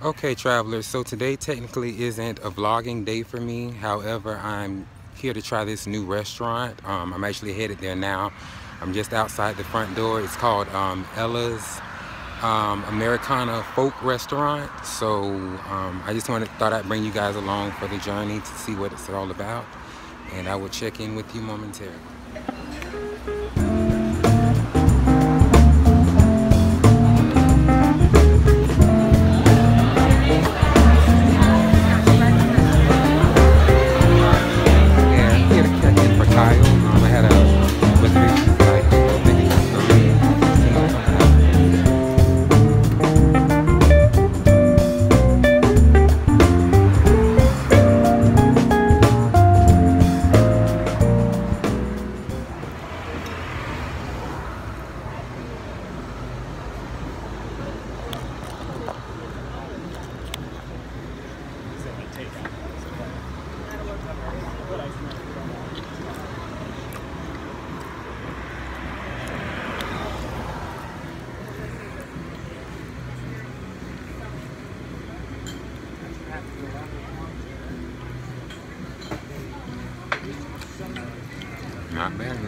Okay, travelers, so today technically isn't a vlogging day for me. However, I'm here to try this new restaurant. Um, I'm actually headed there now. I'm just outside the front door. It's called um, Ella's um, Americana Folk Restaurant. So um, I just wanted, thought I'd bring you guys along for the journey to see what it's all about. And I will check in with you momentarily.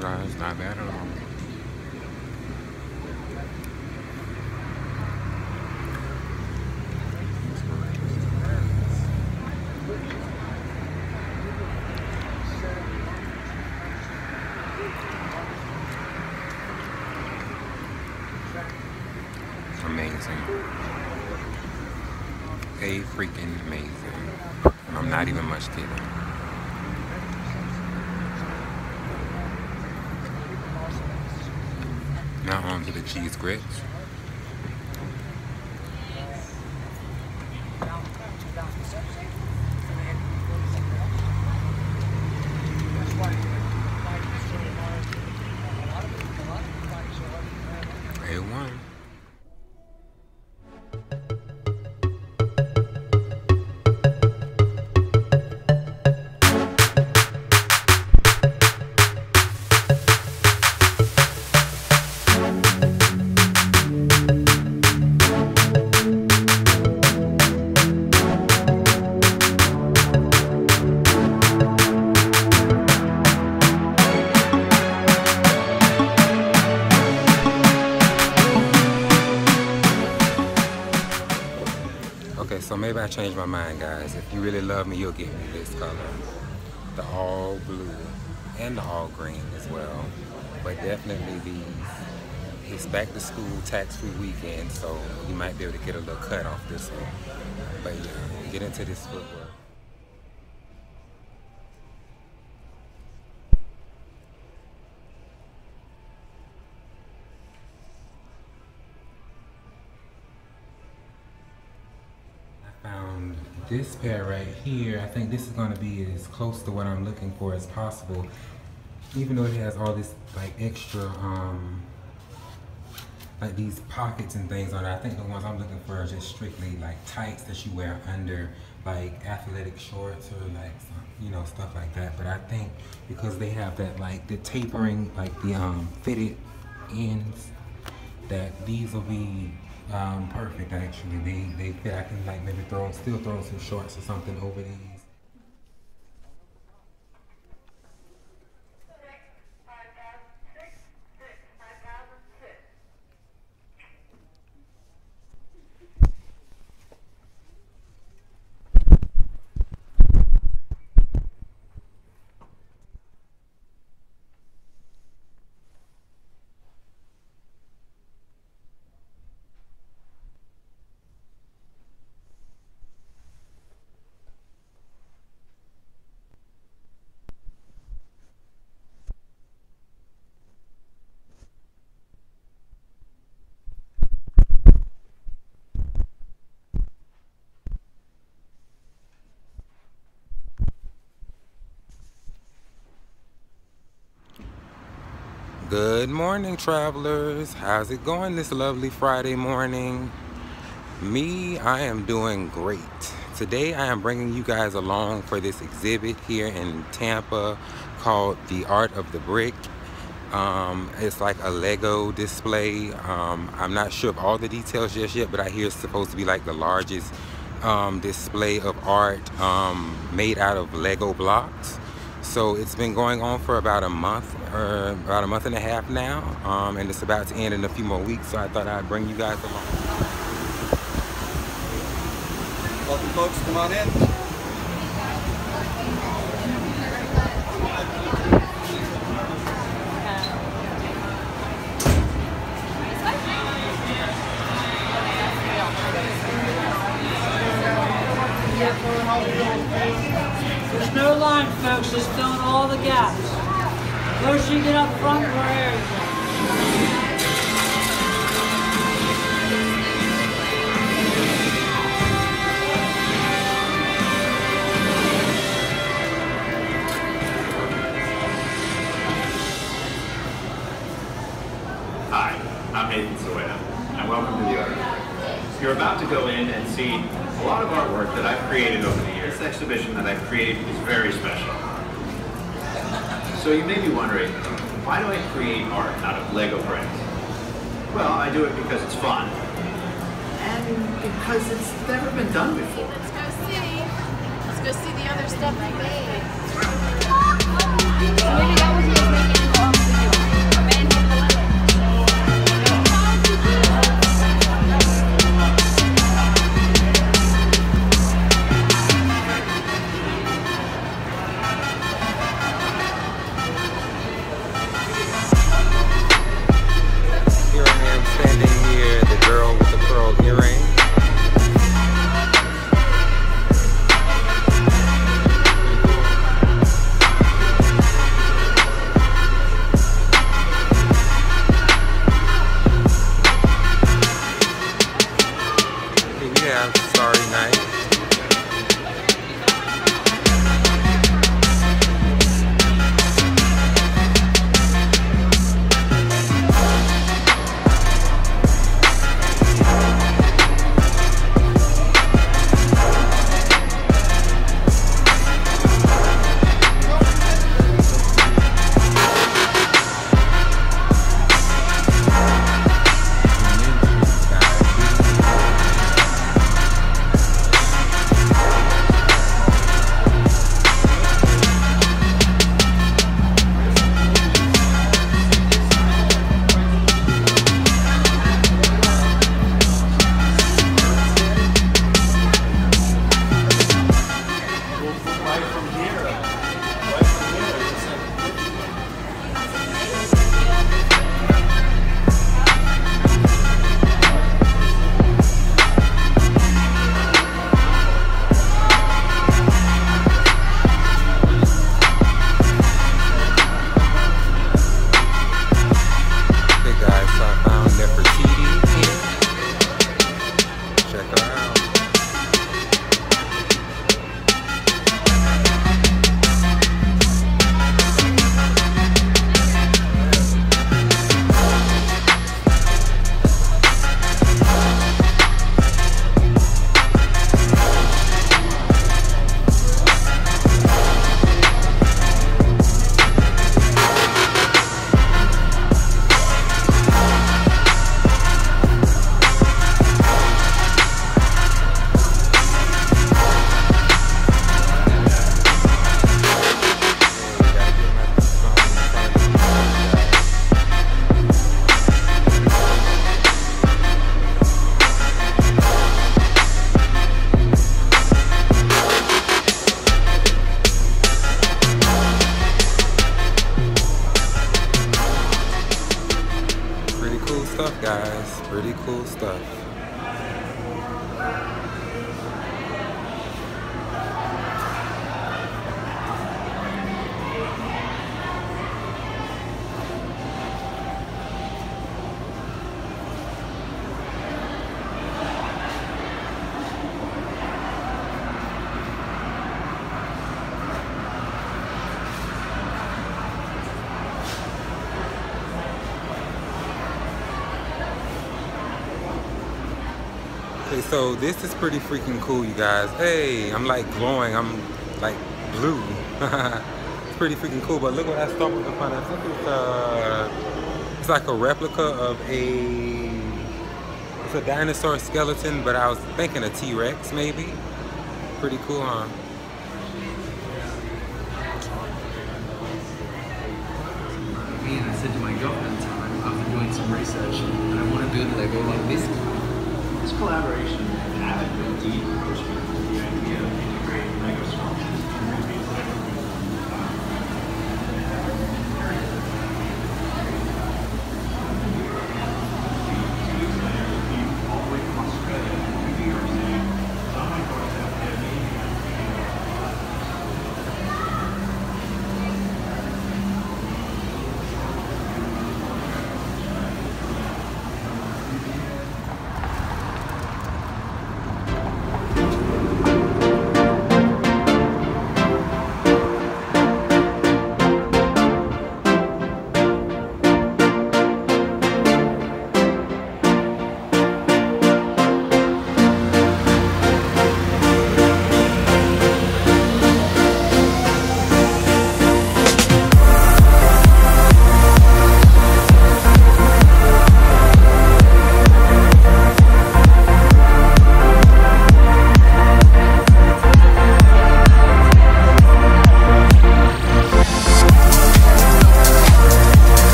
Bad, guys. Not bad at all. Amazing. A freaking amazing. I'm not even much kidding. Now on to the cheese grits. If you really love me, you'll give me this color. The all blue and the all green as well. But definitely these. It's back to school tax-free weekend, so you might be able to get a little cut off this one. But yeah, get into this footwear. found this pair right here. I think this is gonna be as close to what I'm looking for as possible. Even though it has all this like extra, um, like these pockets and things on it. I think the ones I'm looking for are just strictly like tights that you wear under like athletic shorts or like you know stuff like that. But I think because they have that like the tapering, like the um, fitted ends, that these will be um, perfect actually. They they fit. I can like maybe throw still throw some shorts or something over these. Good morning, travelers. How's it going this lovely Friday morning? Me, I am doing great. Today, I am bringing you guys along for this exhibit here in Tampa called The Art of the Brick. Um, it's like a Lego display. Um, I'm not sure of all the details just yet, but I hear it's supposed to be like the largest um, display of art um, made out of Lego blocks. So it's been going on for about a month, or about a month and a half now, um, and it's about to end in a few more weeks. So I thought I'd bring you guys along. Welcome, folks. Come on in. There's no line, folks. Just filling all the gaps. Closer you get up front, more area. Hi, I'm Nathan Sawaya, and welcome to the Art You're about to go in and see a lot of artwork that I've created over the years. This exhibition that I've created is very special. So you may be wondering, why do I create art out of Lego bricks? Well, I do it because it's fun, and because it's never been done before. Let's go see. Let's go see the other stuff I made. We have Starry Night. So this is pretty freaking cool, you guys. Hey, I'm like glowing. I'm like blue. it's pretty freaking cool. But look what I stumbled upon. I think it's uh, it's like a replica of a. It's a dinosaur skeleton, but I was thinking a T-Rex maybe. Pretty cool, huh? And I said to my girlfriend time, after doing some research, I want to build a Lego like this. Collaboration with Avid indeed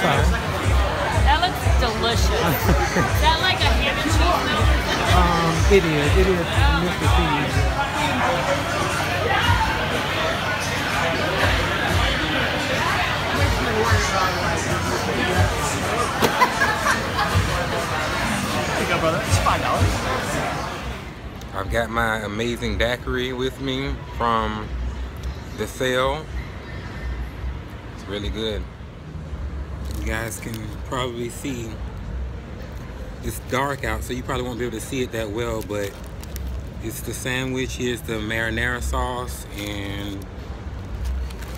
That looks delicious. is that like a ham and cheese milk? Um, it is. It is Mr. C's. There you go, brother. It's five dollars. I've got my amazing daiquiri with me from the sale. It's really good. Guys can probably see it's dark out, so you probably won't be able to see it that well, but it's the sandwich. Here's the marinara sauce, and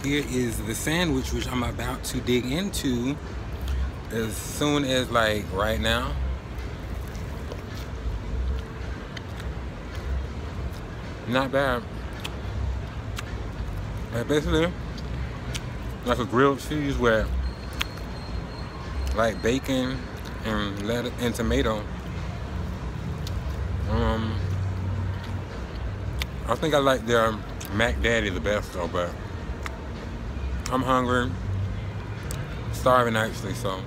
here is the sandwich, which I'm about to dig into as soon as like right now. Not bad. Like basically, like a grilled cheese where, like bacon and lettuce and tomato. Um, I think I like their Mac Daddy the best though, but I'm hungry, starving actually, so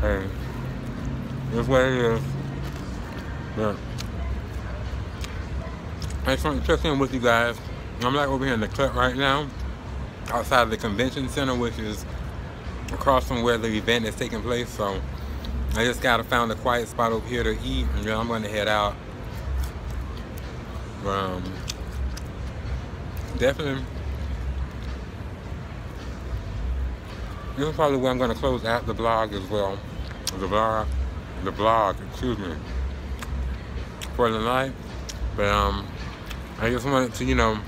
hey, that's what it is. Yeah. I just want to check in with you guys. I'm like over here in the cut right now, outside of the convention center, which is across from where the event is taking place. So I just gotta found a quiet spot over here to eat, and then I'm gonna head out. Um, definitely. This is probably where I'm gonna close out the blog as well. The blog, the blog, excuse me, for the night. But um, I just wanted to, you know,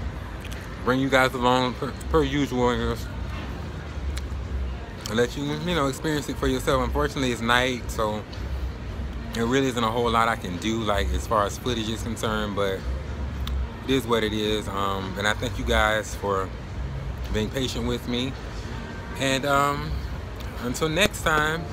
bring you guys along per, per usual and just let you, you know, experience it for yourself. Unfortunately, it's night, so it really isn't a whole lot I can do, like as far as footage is concerned. But it is what it is. Um, and I thank you guys for being patient with me. And um, until next time,